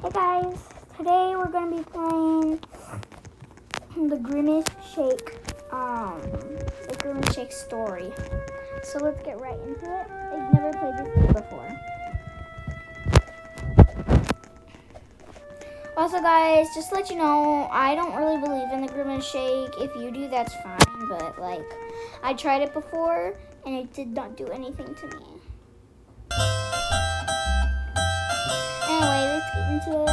Hey guys, today we're gonna be playing the Grimace Shake, um, the Grimace Shake story. So let's get right into it. I've never played this game before. Also, guys, just to let you know, I don't really believe in the Grimace Shake. If you do, that's fine. But like, I tried it before and it did not do anything to me. Into it.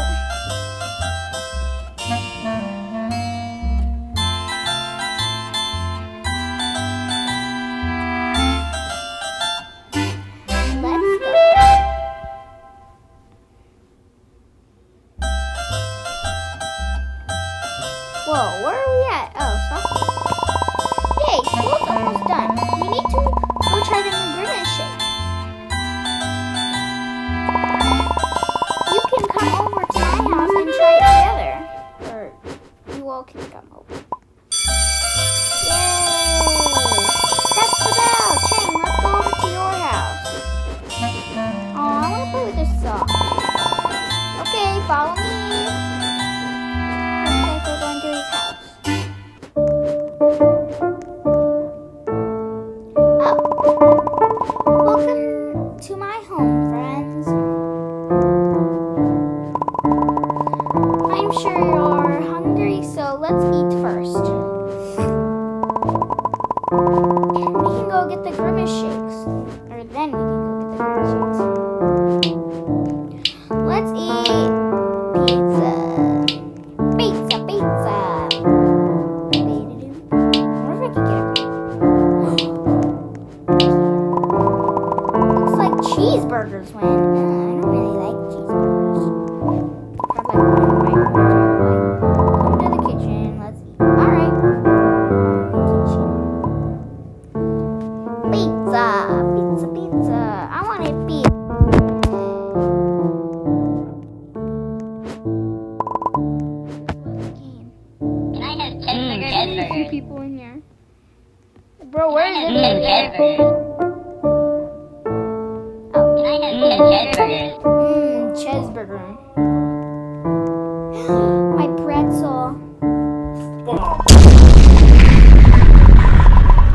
Let's go. Whoa, where are we at? Oh, stop. Yay, school's almost done. Or We can go get the grimace shakes. Or then we can I? Mmm, cheeseburger. Mm, My pretzel. Well,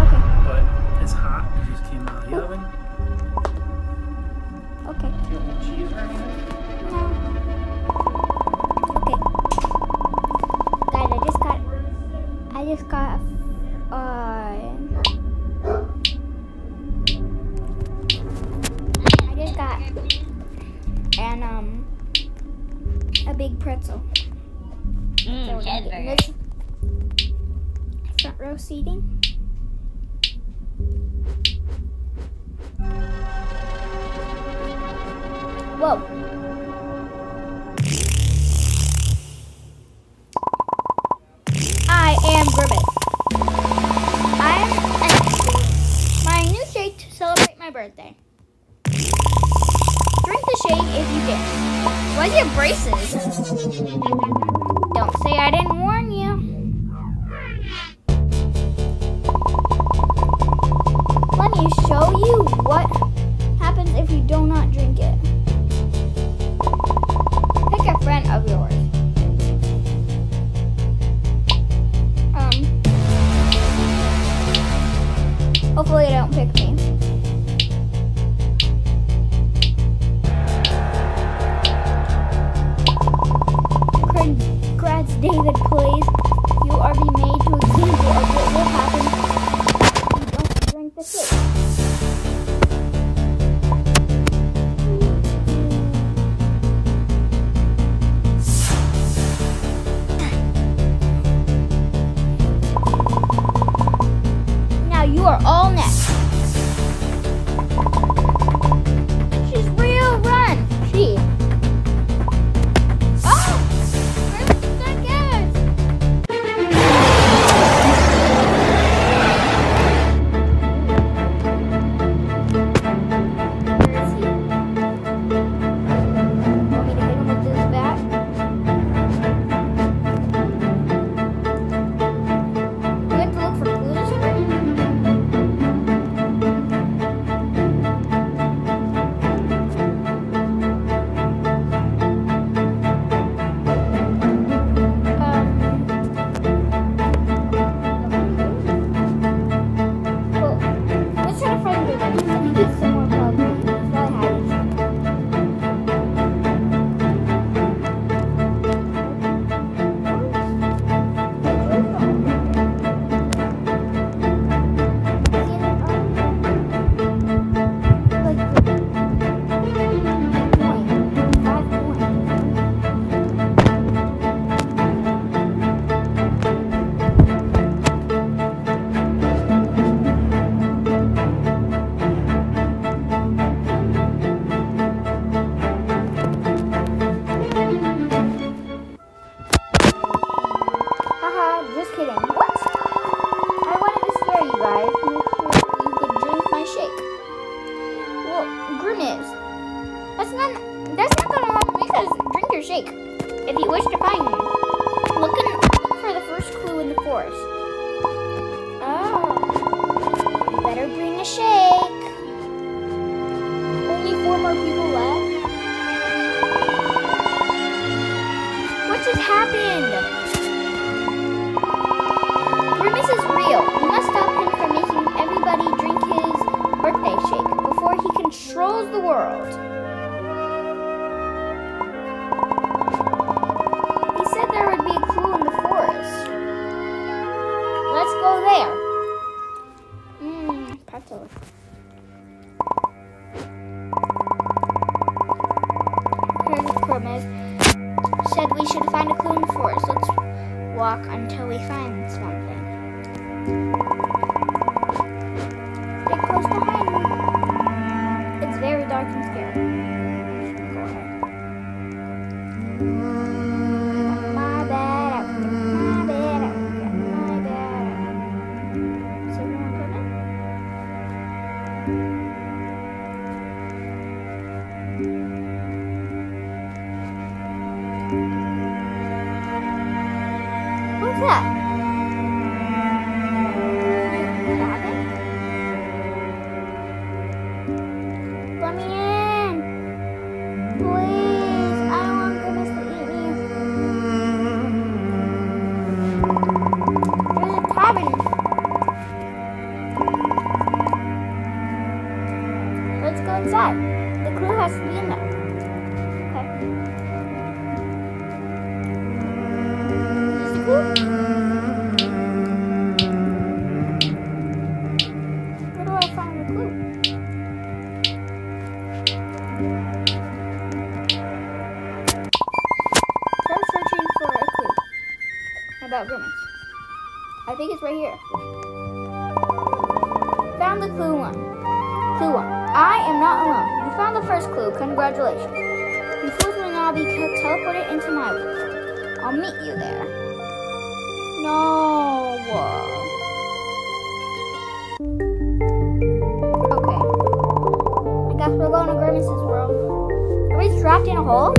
Okay, but it's hot. It just came out of the oven. okay. Don't want cheese or anything? Okay. Guys, I just got. I just got. Seating. Whoa. I am Gribbit. I'm entering my new shake to celebrate my birthday. Drink the shake if you dare. Why's your braces? Me show you what happens if you do not drink it. Pick a friend of yours. Um. Hopefully, they don't pick me. Congrats, David, please. World. He said there would be a clue in the forest. Let's go there. Mmm, pretzel. Grimace said we should find a clue in the forest. Let's walk until we find cabin. Let's go inside. The clue has to be in there. I think it's right here. Found the clue one. Clue one. I am not alone. You found the first clue. Congratulations. Will now be teleported into my world. I'll meet you there. No. Okay. I guess we're going to Grimace's world. Are we trapped in a hole?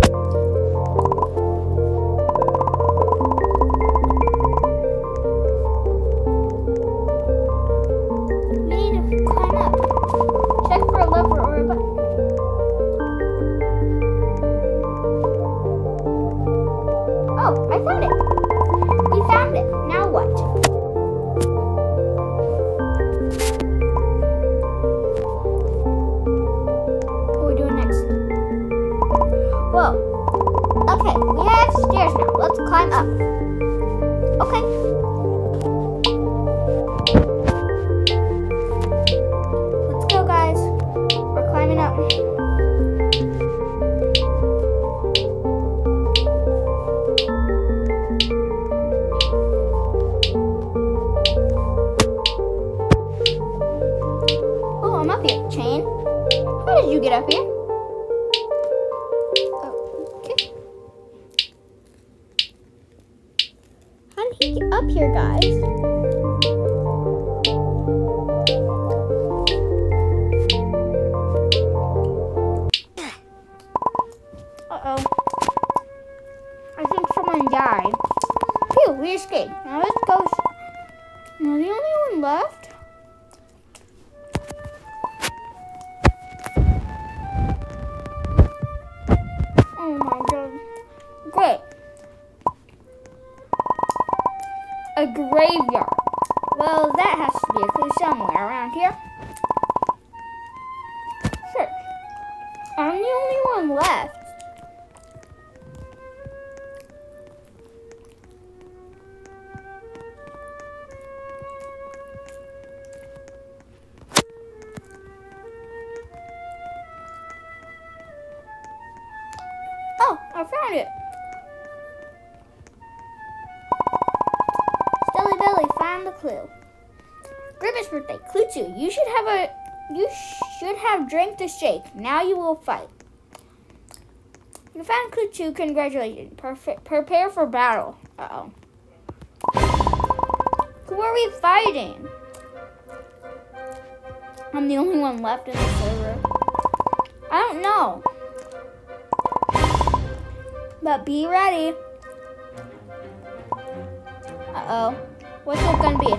Climb up. Well, that has to be a clue somewhere around here. Search. I'm the only one left. Oh, I found it. Find the clue. Grimace birthday, two. You should have a you should have drank the shake. Now you will fight. You found two. Congratulations. Perfect. Prepare for battle. Uh oh. Who are we fighting? I'm the only one left in the server. I don't know. But be ready. Uh oh. What's it gonna be?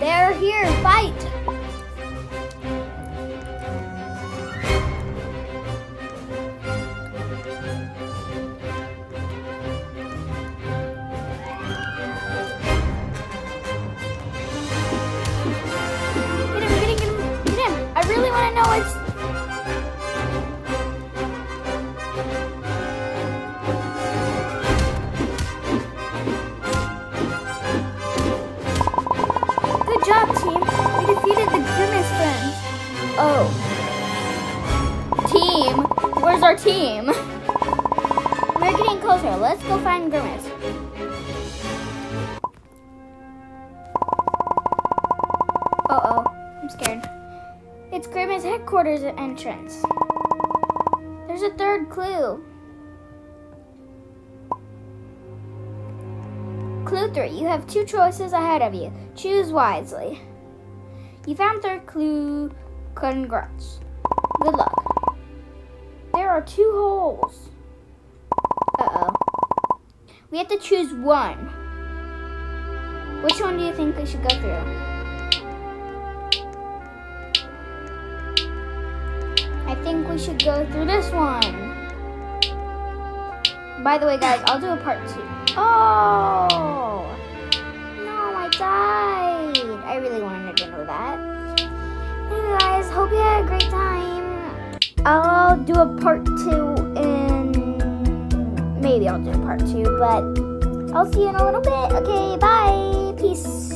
They're here. Fight. Team? Where's our team? We're getting closer. Let's go find Grimace. Uh oh. I'm scared. It's Grimace headquarters entrance. There's a third clue. Clue 3. You have two choices ahead of you. Choose wisely. You found third clue. Congrats. Good luck. There are two holes. Uh oh. We have to choose one. Which one do you think we should go through? I think we should go through this one. By the way, guys, I'll do a part two. Oh! No, I died. I really wanted to know that. Guys, hope you had a great time. I'll do a part two in. Maybe I'll do a part two, but I'll see you in a little bit. Okay, bye. Peace.